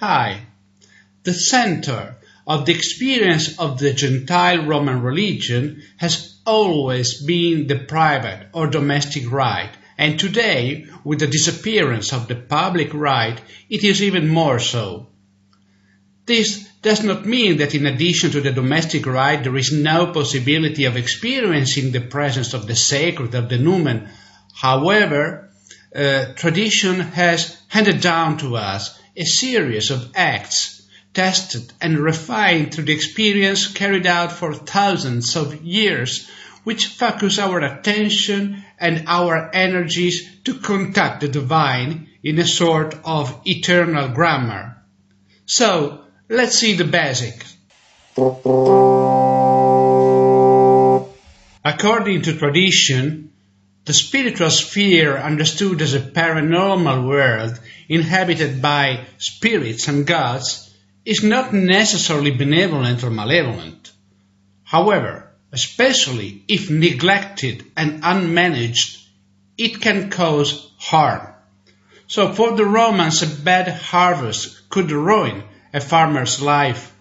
Hi. The center of the experience of the Gentile Roman religion has always been the private or domestic rite, and today, with the disappearance of the public rite, it is even more so. This does not mean that in addition to the domestic rite there is no possibility of experiencing the presence of the sacred, of the numen. However, uh, tradition has handed down to us a series of acts tested and refined through the experience carried out for thousands of years, which focus our attention and our energies to contact the divine in a sort of eternal grammar. So, let's see the basics. According to tradition, the spiritual sphere, understood as a paranormal world inhabited by spirits and gods, is not necessarily benevolent or malevolent. However, especially if neglected and unmanaged, it can cause harm. So for the Romans, a bad harvest could ruin a farmer's life.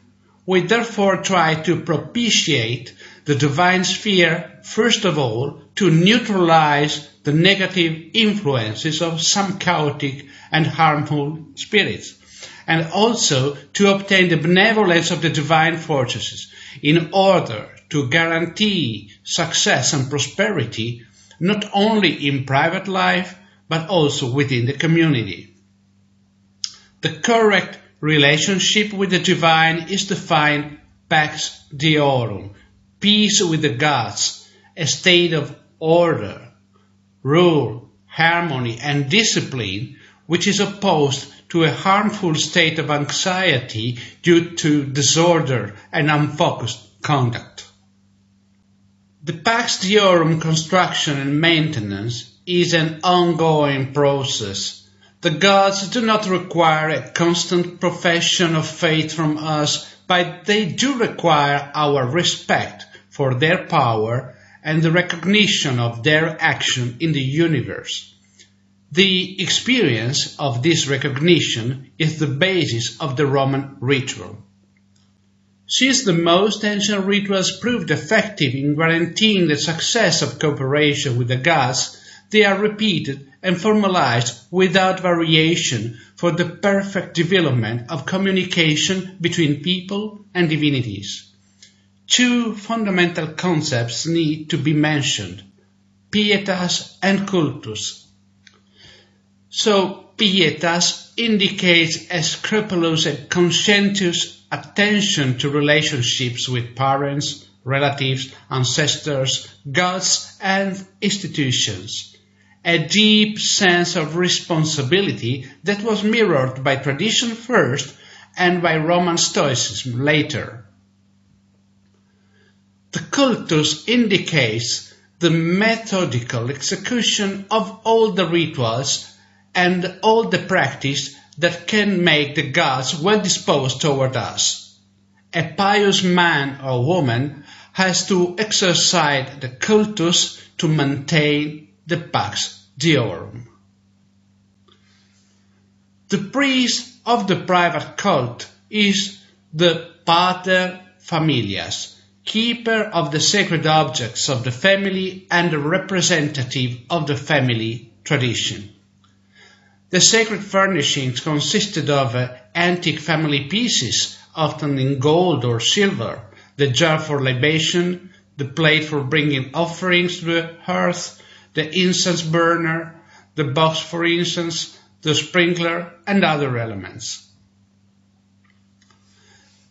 We therefore try to propitiate the divine sphere, first of all, to neutralize the negative influences of some chaotic and harmful spirits, and also to obtain the benevolence of the divine forces in order to guarantee success and prosperity not only in private life but also within the community. The correct relationship with the divine is defined pax deorum, peace with the gods, a state of order, rule, harmony, and discipline, which is opposed to a harmful state of anxiety due to disorder and unfocused conduct. The Pax Deorum construction and maintenance is an ongoing process. The gods do not require a constant profession of faith from us, but they do require our respect for their power and the recognition of their action in the universe. The experience of this recognition is the basis of the Roman ritual. Since the most ancient rituals proved effective in guaranteeing the success of cooperation with the gods, they are repeated and formalized without variation for the perfect development of communication between people and divinities two fundamental concepts need to be mentioned pietas and cultus. So, pietas indicates a scrupulous and conscientious attention to relationships with parents, relatives, ancestors, gods, and institutions. A deep sense of responsibility that was mirrored by tradition first and by Roman Stoicism later. The cultus indicates the methodical execution of all the rituals and all the practice that can make the gods well disposed toward us. A pious man or woman has to exercise the cultus to maintain the pax deorum. The priest of the private cult is the pater familias, keeper of the sacred objects of the family and a representative of the family tradition. The sacred furnishings consisted of uh, antique family pieces, often in gold or silver, the jar for libation, the plate for bringing offerings to the hearth, the incense burner, the box for incense, the sprinkler, and other elements.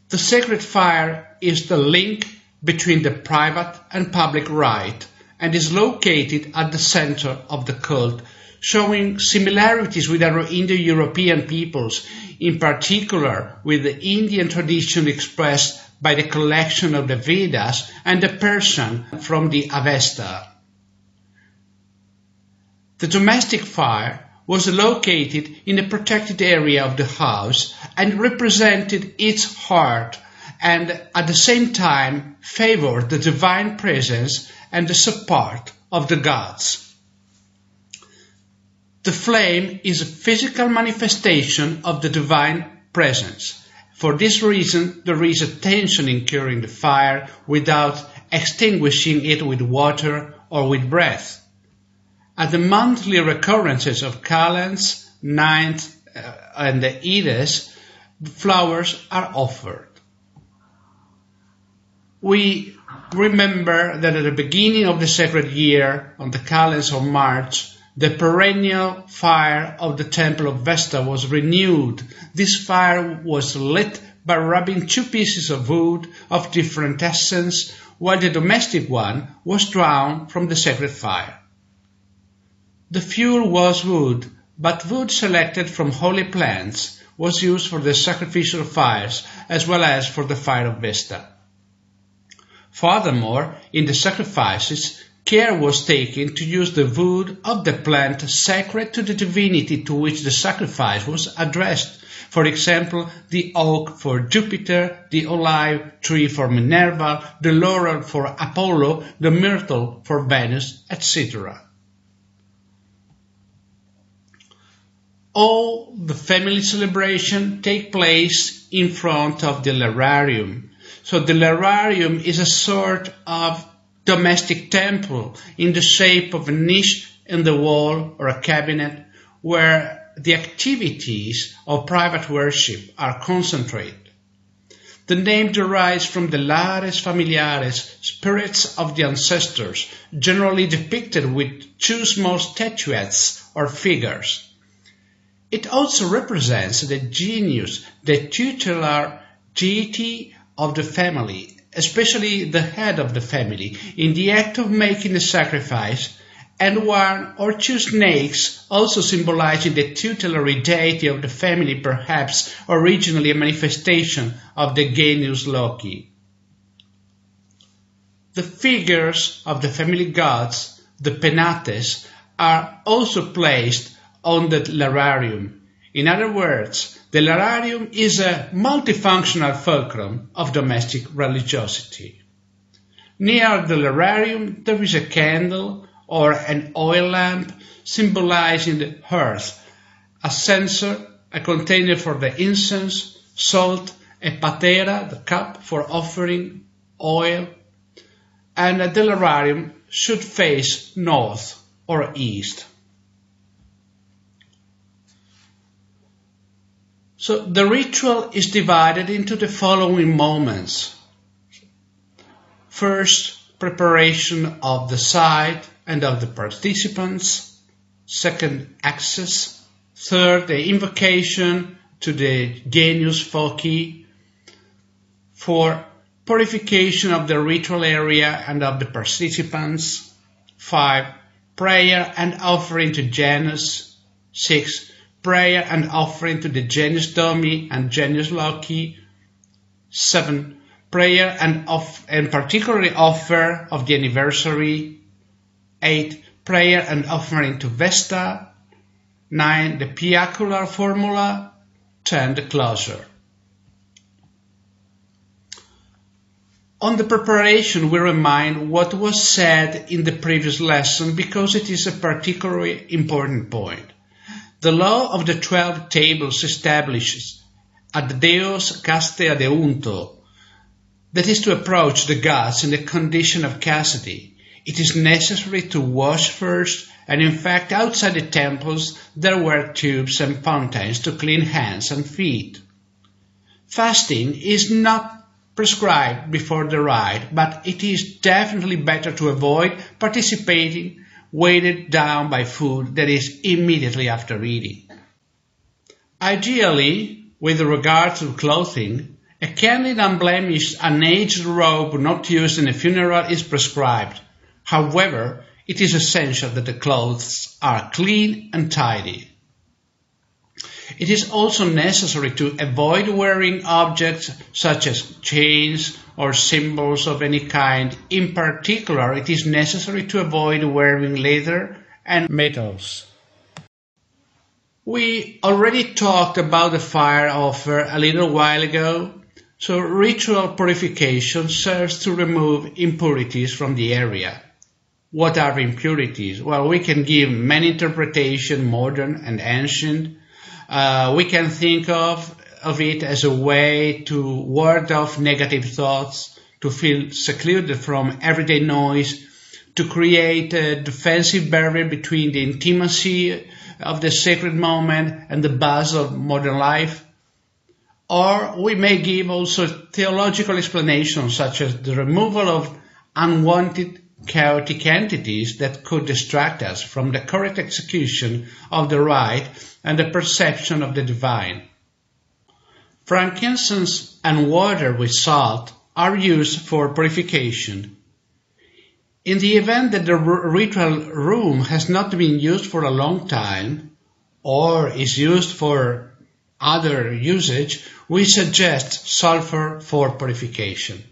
The sacred fire is the link between the private and public rite and is located at the center of the cult, showing similarities with our Indo-European peoples, in particular with the Indian tradition expressed by the collection of the Vedas and the Persian from the Avesta. The domestic fire was located in a protected area of the house and represented its heart and at the same time favor the divine presence and the support of the gods. The flame is a physical manifestation of the divine presence. For this reason, there is a tension in curing the fire without extinguishing it with water or with breath. At the monthly recurrences of Kalends, Ninth, uh, and the Ides, flowers are offered. We remember that at the beginning of the sacred year, on the Kalends of March, the perennial fire of the temple of Vesta was renewed. This fire was lit by rubbing two pieces of wood of different essence, while the domestic one was drawn from the sacred fire. The fuel was wood, but wood selected from holy plants was used for the sacrificial fires as well as for the fire of Vesta. Furthermore, in the sacrifices, care was taken to use the wood of the plant sacred to the divinity to which the sacrifice was addressed. For example, the oak for Jupiter, the olive tree for Minerva, the laurel for Apollo, the myrtle for Venus, etc. All the family celebration take place in front of the lararium. So the lararium is a sort of domestic temple in the shape of a niche in the wall or a cabinet where the activities of private worship are concentrated. The name derives from the lares familiares, spirits of the ancestors, generally depicted with two small statuettes or figures. It also represents the genius, the tutelar deity of the family, especially the head of the family, in the act of making a sacrifice, and one or two snakes, also symbolizing the tutelary deity of the family, perhaps originally a manifestation of the genius loci. The figures of the family gods, the penates, are also placed on the lararium. In other words, the lararium is a multifunctional fulcrum of domestic religiosity. Near the lararium there is a candle or an oil lamp symbolizing the hearth, a censer, a container for the incense, salt, a patera, the cup for offering oil, and the lararium should face north or east. So the ritual is divided into the following moments. First, preparation of the site and of the participants. Second, access. Third, the invocation to the genius foci. Four, purification of the ritual area and of the participants. Five, prayer and offering to Janus. Six, prayer and offering to the Genius Domi and Genius Loci. Seven, prayer and, off, and particularly offer of the anniversary. Eight, prayer and offering to Vesta. Nine, the piacular formula. Ten, the closure. On the preparation, we remind what was said in the previous lesson because it is a particularly important point. The law of the Twelve Tables establishes ad deos caste adeunto, that is to approach the gods in the condition of chastity. It is necessary to wash first, and in fact outside the temples there were tubes and fountains to clean hands and feet. Fasting is not prescribed before the rite, but it is definitely better to avoid participating weighted down by food that is immediately after eating. Ideally, with regard to clothing, a candid, unblemished, unaged robe not used in a funeral is prescribed. However, it is essential that the clothes are clean and tidy. It is also necessary to avoid wearing objects such as chains or symbols of any kind. In particular, it is necessary to avoid wearing leather and metals. We already talked about the fire offer a little while ago, so ritual purification serves to remove impurities from the area. What are impurities? Well, we can give many interpretations, modern and ancient. Uh, we can think of of it as a way to ward off negative thoughts, to feel secluded from everyday noise, to create a defensive barrier between the intimacy of the sacred moment and the buzz of modern life. Or we may give also theological explanations such as the removal of unwanted chaotic entities that could distract us from the correct execution of the rite and the perception of the divine. Frankincense and water with salt are used for purification. In the event that the ritual room has not been used for a long time or is used for other usage, we suggest sulfur for purification.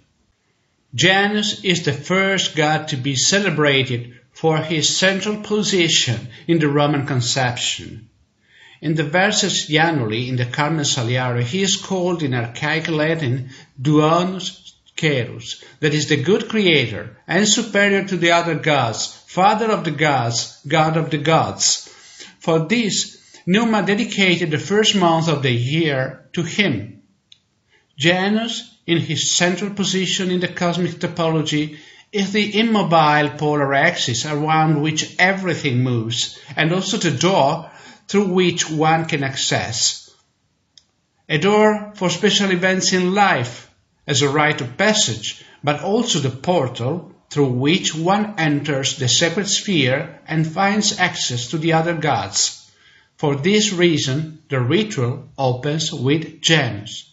Janus is the first god to be celebrated for his central position in the Roman conception. In the verses Januli in the Carmen Saliare, he is called in archaic Latin Duonus Cerus, that is the good creator and superior to the other gods, father of the gods, god of the gods. For this, Numa dedicated the first month of the year to him. Janus in his central position in the cosmic topology is the immobile polar axis around which everything moves, and also the door through which one can access. A door for special events in life as a rite of passage, but also the portal through which one enters the sacred sphere and finds access to the other gods. For this reason, the ritual opens with Janus.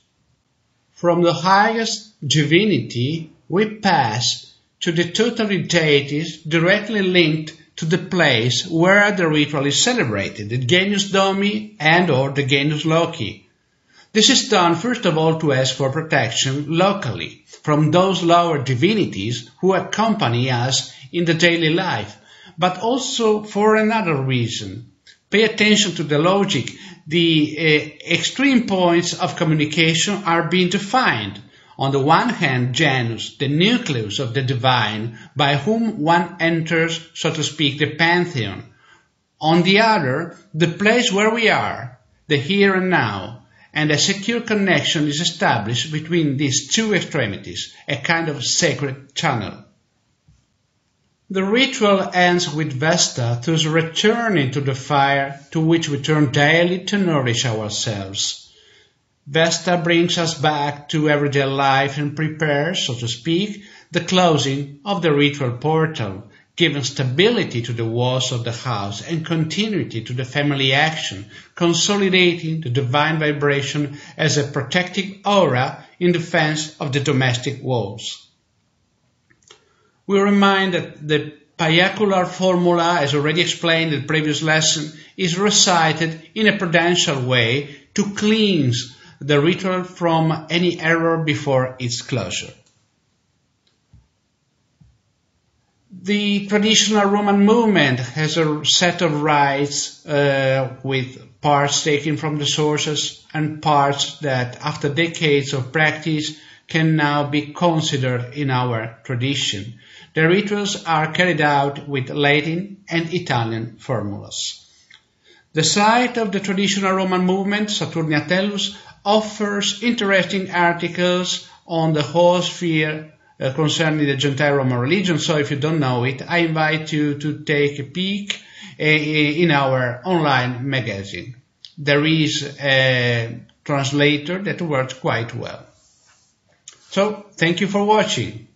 From the highest divinity, we pass to the tutelary deities directly linked to the place where the ritual is celebrated, the Genius Domi and or the Genius Loci. This is done first of all to ask for protection locally from those lower divinities who accompany us in the daily life, but also for another reason. Pay attention to the logic the uh, extreme points of communication are being defined. On the one hand, Janus, the nucleus of the divine, by whom one enters, so to speak, the pantheon. On the other, the place where we are, the here and now, and a secure connection is established between these two extremities, a kind of sacred channel. The ritual ends with Vesta thus returning to the fire to which we turn daily to nourish ourselves. Vesta brings us back to everyday life and prepares, so to speak, the closing of the ritual portal, giving stability to the walls of the house and continuity to the family action, consolidating the divine vibration as a protective aura in defense of the domestic walls. We remind that the piacular formula, as already explained in the previous lesson, is recited in a prudential way to cleanse the ritual from any error before its closure. The traditional Roman movement has a set of rites uh, with parts taken from the sources and parts that, after decades of practice, can now be considered in our tradition. The rituals are carried out with Latin and Italian formulas. The site of the traditional Roman movement, Saturnia Tellus, offers interesting articles on the whole sphere uh, concerning the Gentile Roman religion. So if you don't know it, I invite you to take a peek uh, in our online magazine. There is a translator that works quite well. So thank you for watching.